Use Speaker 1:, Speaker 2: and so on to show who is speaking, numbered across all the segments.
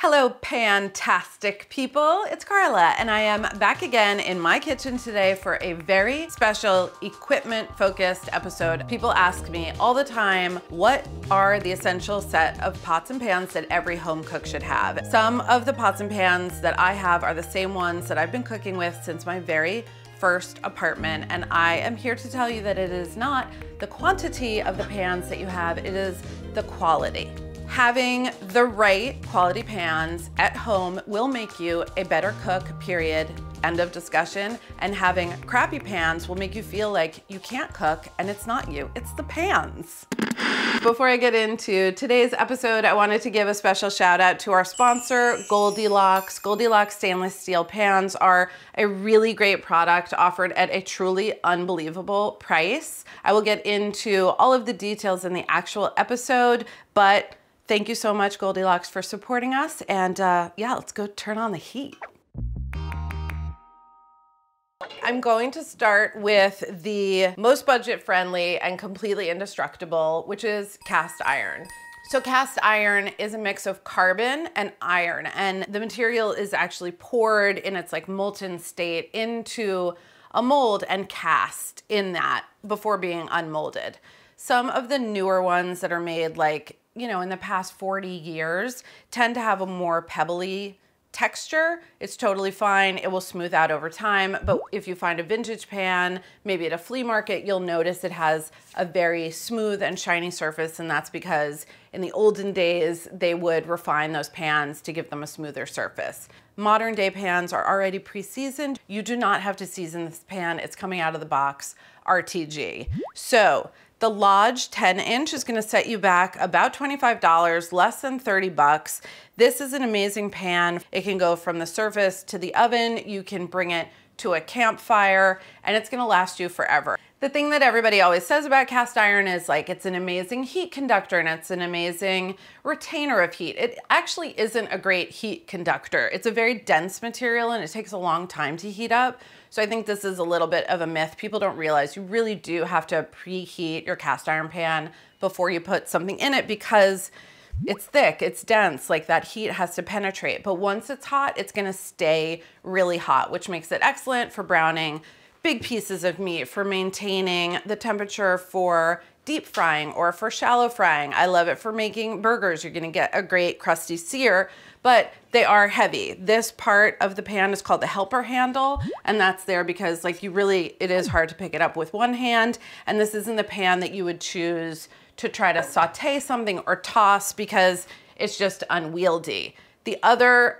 Speaker 1: Hello, fantastic people. It's Carla, and I am back again in my kitchen today for a very special equipment focused episode. People ask me all the time, what are the essential set of pots and pans that every home cook should have? Some of the pots and pans that I have are the same ones that I've been cooking with since my very first apartment and I am here to tell you that it is not the quantity of the pans that you have, it is the quality. Having the right quality pans at home will make you a better cook, period. End of discussion. And having crappy pans will make you feel like you can't cook and it's not you, it's the pans. Before I get into today's episode, I wanted to give a special shout out to our sponsor, Goldilocks. Goldilocks stainless steel pans are a really great product offered at a truly unbelievable price. I will get into all of the details in the actual episode, but Thank you so much, Goldilocks, for supporting us. And uh, yeah, let's go turn on the heat. I'm going to start with the most budget friendly and completely indestructible, which is cast iron. So cast iron is a mix of carbon and iron, and the material is actually poured in its like molten state into a mold and cast in that before being unmolded. Some of the newer ones that are made like you know, in the past 40 years tend to have a more pebbly texture. It's totally fine. It will smooth out over time. But if you find a vintage pan, maybe at a flea market, you'll notice it has a very smooth and shiny surface. And that's because in the olden days, they would refine those pans to give them a smoother surface. Modern day pans are already pre-seasoned. You do not have to season this pan. It's coming out of the box RTG. So the Lodge 10 inch is gonna set you back about $25, less than 30 bucks. This is an amazing pan. It can go from the surface to the oven. You can bring it to a campfire and it's gonna last you forever. The thing that everybody always says about cast iron is like it's an amazing heat conductor and it's an amazing retainer of heat. It actually isn't a great heat conductor. It's a very dense material and it takes a long time to heat up. So I think this is a little bit of a myth. People don't realize you really do have to preheat your cast iron pan before you put something in it because it's thick, it's dense, like that heat has to penetrate. But once it's hot, it's gonna stay really hot, which makes it excellent for browning big pieces of meat, for maintaining the temperature for deep frying or for shallow frying. I love it for making burgers. You're gonna get a great crusty sear, but they are heavy. This part of the pan is called the helper handle, and that's there because like you really, it is hard to pick it up with one hand, and this isn't the pan that you would choose to try to saute something or toss because it's just unwieldy. The other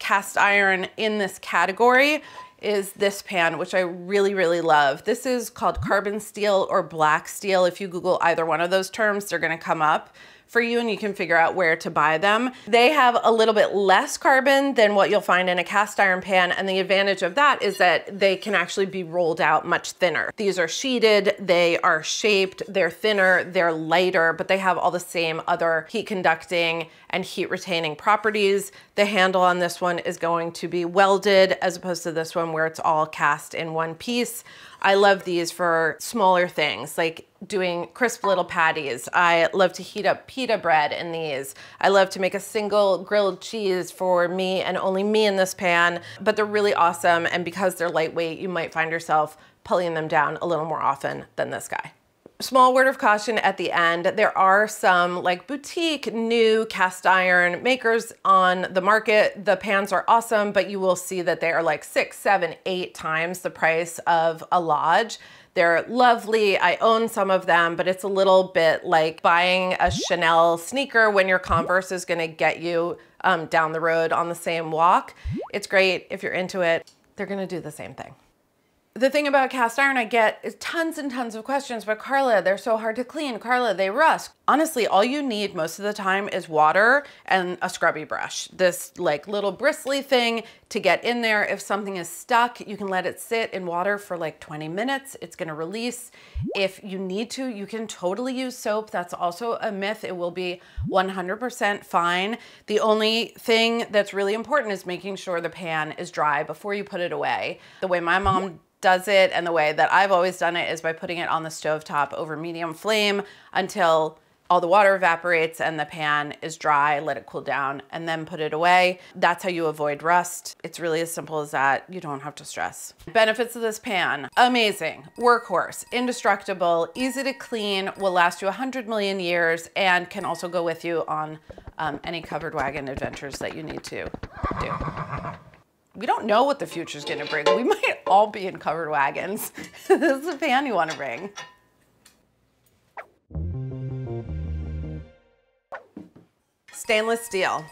Speaker 1: cast iron in this category is this pan, which I really, really love. This is called carbon steel or black steel. If you Google either one of those terms, they're gonna come up for you and you can figure out where to buy them. They have a little bit less carbon than what you'll find in a cast iron pan and the advantage of that is that they can actually be rolled out much thinner. These are sheeted, they are shaped, they're thinner, they're lighter, but they have all the same other heat conducting and heat retaining properties. The handle on this one is going to be welded as opposed to this one where it's all cast in one piece. I love these for smaller things like doing crisp little patties. I love to heat up pita bread in these. I love to make a single grilled cheese for me and only me in this pan, but they're really awesome. And because they're lightweight, you might find yourself pulling them down a little more often than this guy small word of caution at the end. There are some like boutique new cast iron makers on the market. The pans are awesome, but you will see that they are like six, seven, eight times the price of a Lodge. They're lovely. I own some of them, but it's a little bit like buying a Chanel sneaker when your Converse is gonna get you um, down the road on the same walk. It's great if you're into it. They're gonna do the same thing the thing about cast iron I get is tons and tons of questions, but Carla, they're so hard to clean. Carla, they rust. Honestly, all you need most of the time is water and a scrubby brush. This like little bristly thing to get in there. If something is stuck, you can let it sit in water for like 20 minutes. It's gonna release. If you need to, you can totally use soap. That's also a myth. It will be 100% fine. The only thing that's really important is making sure the pan is dry before you put it away. The way my mom does it and the way that I've always done it is by putting it on the stove top over medium flame until all the water evaporates and the pan is dry, let it cool down, and then put it away. That's how you avoid rust. It's really as simple as that. You don't have to stress. Benefits of this pan, amazing. Workhorse, indestructible, easy to clean, will last you 100 million years, and can also go with you on um, any covered wagon adventures that you need to do. We don't know what the future is gonna bring. We might all be in covered wagons. this is a pan you wanna bring. Stainless steel.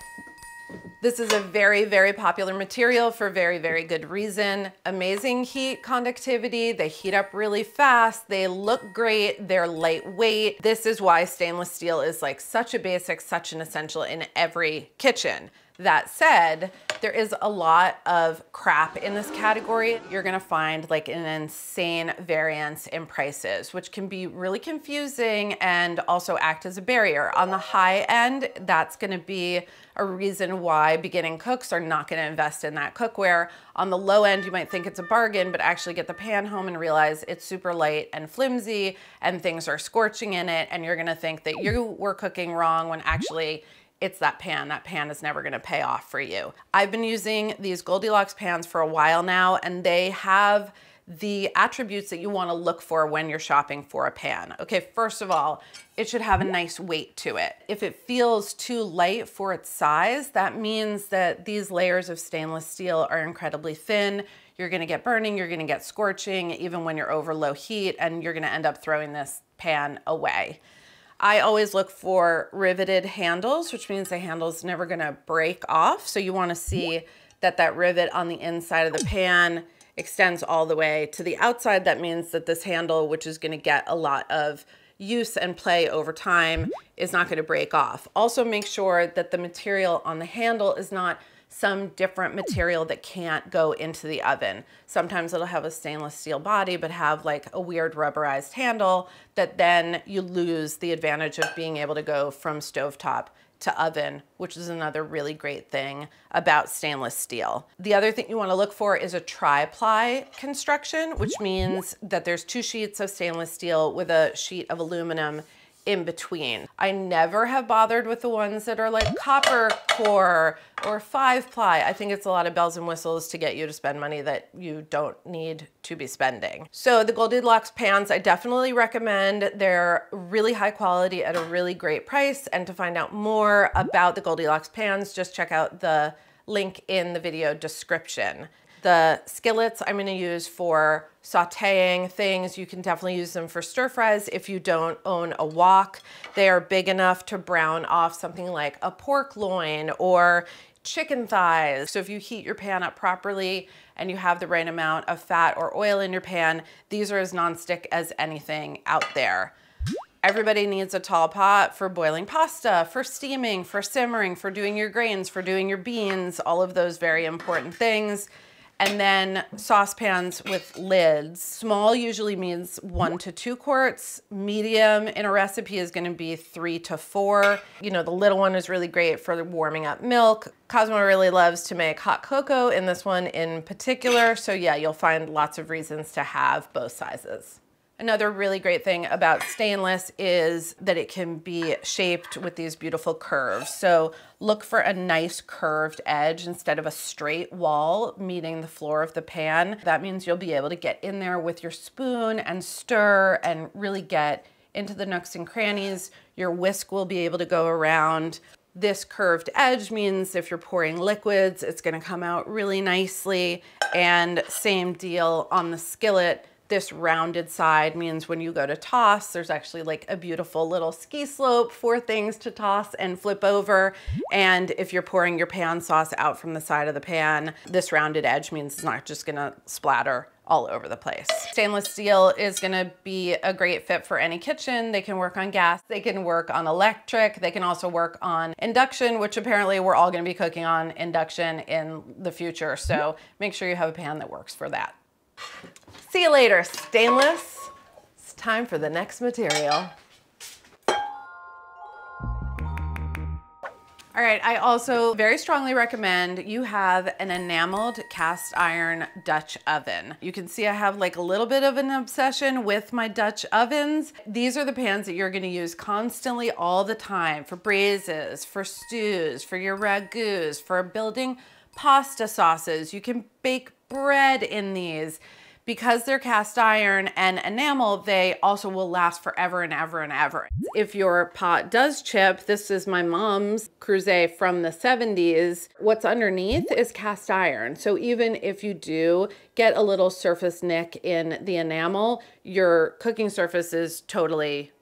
Speaker 1: This is a very, very popular material for very, very good reason. Amazing heat conductivity. They heat up really fast. They look great. They're lightweight. This is why stainless steel is like such a basic, such an essential in every kitchen. That said, there is a lot of crap in this category. You're gonna find like an insane variance in prices, which can be really confusing and also act as a barrier. On the high end, that's gonna be a reason why beginning cooks are not gonna invest in that cookware. On the low end, you might think it's a bargain, but actually get the pan home and realize it's super light and flimsy and things are scorching in it and you're gonna think that you were cooking wrong when actually it's that pan. That pan is never gonna pay off for you. I've been using these Goldilocks pans for a while now and they have the attributes that you wanna look for when you're shopping for a pan. Okay, first of all, it should have a nice weight to it. If it feels too light for its size, that means that these layers of stainless steel are incredibly thin. You're gonna get burning, you're gonna get scorching, even when you're over low heat, and you're gonna end up throwing this pan away. I always look for riveted handles, which means the handle's never gonna break off. So you wanna see that that rivet on the inside of the pan extends all the way to the outside. That means that this handle, which is gonna get a lot of use and play over time, is not gonna break off. Also make sure that the material on the handle is not some different material that can't go into the oven. Sometimes it'll have a stainless steel body, but have like a weird rubberized handle that then you lose the advantage of being able to go from stovetop to oven, which is another really great thing about stainless steel. The other thing you wanna look for is a tri-ply construction, which means that there's two sheets of stainless steel with a sheet of aluminum in between. I never have bothered with the ones that are like copper core or five ply. I think it's a lot of bells and whistles to get you to spend money that you don't need to be spending. So the Goldilocks pans, I definitely recommend. They're really high quality at a really great price. And to find out more about the Goldilocks pans, just check out the link in the video description. The skillets I'm gonna use for sauteing things. You can definitely use them for stir fries if you don't own a wok. They are big enough to brown off something like a pork loin or chicken thighs. So if you heat your pan up properly and you have the right amount of fat or oil in your pan, these are as nonstick as anything out there. Everybody needs a tall pot for boiling pasta, for steaming, for simmering, for doing your grains, for doing your beans, all of those very important things. And then saucepans with lids. Small usually means one to two quarts. Medium in a recipe is gonna be three to four. You know, the little one is really great for warming up milk. Cosmo really loves to make hot cocoa in this one in particular. So yeah, you'll find lots of reasons to have both sizes. Another really great thing about stainless is that it can be shaped with these beautiful curves. So look for a nice curved edge instead of a straight wall meeting the floor of the pan. That means you'll be able to get in there with your spoon and stir and really get into the nooks and crannies. Your whisk will be able to go around. This curved edge means if you're pouring liquids, it's gonna come out really nicely. And same deal on the skillet this rounded side means when you go to toss, there's actually like a beautiful little ski slope for things to toss and flip over. And if you're pouring your pan sauce out from the side of the pan, this rounded edge means it's not just gonna splatter all over the place. Stainless steel is gonna be a great fit for any kitchen. They can work on gas, they can work on electric, they can also work on induction, which apparently we're all gonna be cooking on induction in the future. So make sure you have a pan that works for that. See you later, stainless. It's time for the next material. All right, I also very strongly recommend you have an enameled cast iron Dutch oven. You can see I have like a little bit of an obsession with my Dutch ovens. These are the pans that you're gonna use constantly all the time for braises, for stews, for your ragouts, for building pasta sauces. You can bake bread in these because they're cast iron and enamel, they also will last forever and ever and ever. If your pot does chip, this is my mom's Creuset from the 70s. What's underneath is cast iron. So even if you do get a little surface nick in the enamel, your cooking surface is totally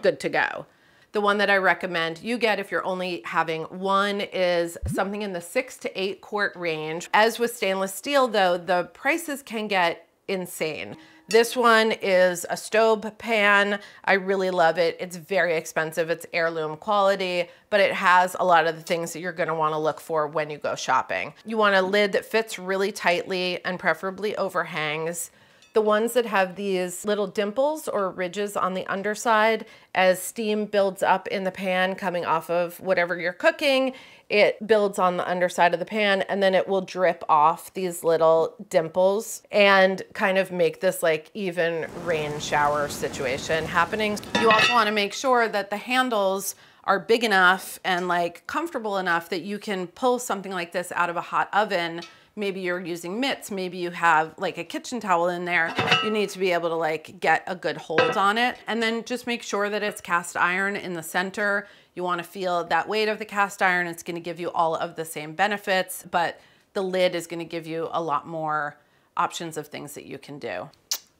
Speaker 1: good to go. The one that I recommend you get if you're only having one is something in the six to eight quart range. As with stainless steel though, the prices can get insane. This one is a Staub pan. I really love it. It's very expensive. It's heirloom quality, but it has a lot of the things that you're gonna wanna look for when you go shopping. You want a lid that fits really tightly and preferably overhangs. The ones that have these little dimples or ridges on the underside, as steam builds up in the pan coming off of whatever you're cooking, it builds on the underside of the pan and then it will drip off these little dimples and kind of make this like even rain shower situation happening. You also wanna make sure that the handles are big enough and like comfortable enough that you can pull something like this out of a hot oven maybe you're using mitts, maybe you have like a kitchen towel in there, you need to be able to like get a good hold on it. And then just make sure that it's cast iron in the center. You wanna feel that weight of the cast iron. It's gonna give you all of the same benefits, but the lid is gonna give you a lot more options of things that you can do.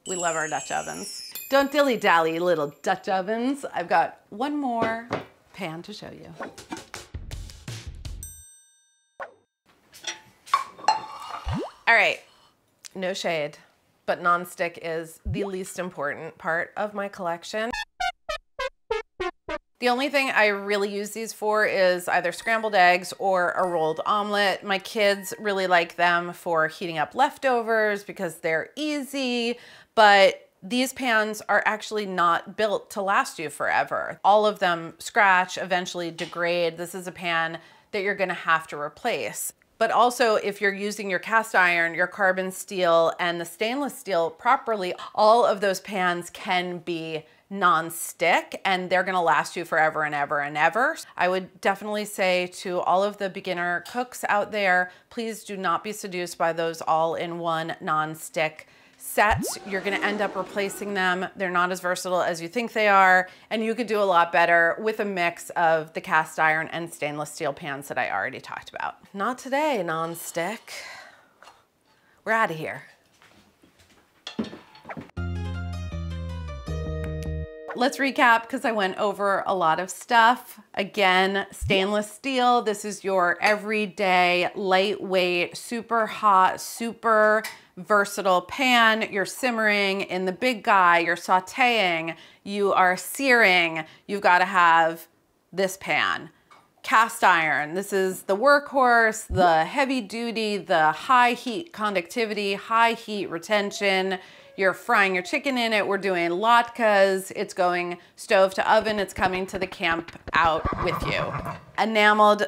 Speaker 1: We love our Dutch ovens. Don't dilly dally, little Dutch ovens. I've got one more pan to show you. All right, no shade, but nonstick is the least important part of my collection. The only thing I really use these for is either scrambled eggs or a rolled omelet. My kids really like them for heating up leftovers because they're easy, but these pans are actually not built to last you forever. All of them scratch, eventually degrade. This is a pan that you're gonna have to replace. But also if you're using your cast iron, your carbon steel, and the stainless steel properly, all of those pans can be non-stick and they're gonna last you forever and ever and ever. I would definitely say to all of the beginner cooks out there, please do not be seduced by those all-in-one non-stick sets, you're gonna end up replacing them. They're not as versatile as you think they are, and you could do a lot better with a mix of the cast iron and stainless steel pans that I already talked about. Not today, non-stick. We're out of here. Let's recap because I went over a lot of stuff. Again, stainless steel. This is your everyday, lightweight, super hot, super versatile pan. You're simmering in the big guy, you're sauteing, you are searing. You've got to have this pan. Cast iron, this is the workhorse, the heavy duty, the high heat conductivity, high heat retention. You're frying your chicken in it. We're doing latkes. It's going stove to oven. It's coming to the camp out with you. Enameled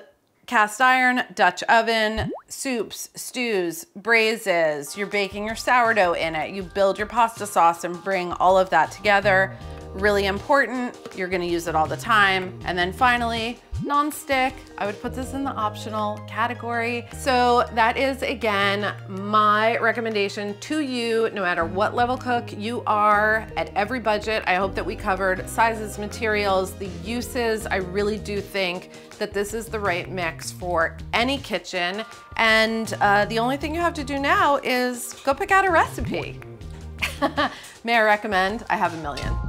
Speaker 1: cast iron, Dutch oven, soups, stews, braises. You're baking your sourdough in it. You build your pasta sauce and bring all of that together really important. You're gonna use it all the time. And then finally, non-stick. I would put this in the optional category. So that is, again, my recommendation to you, no matter what level cook you are, at every budget. I hope that we covered sizes, materials, the uses. I really do think that this is the right mix for any kitchen. And uh, the only thing you have to do now is go pick out a recipe. May I recommend? I have a million.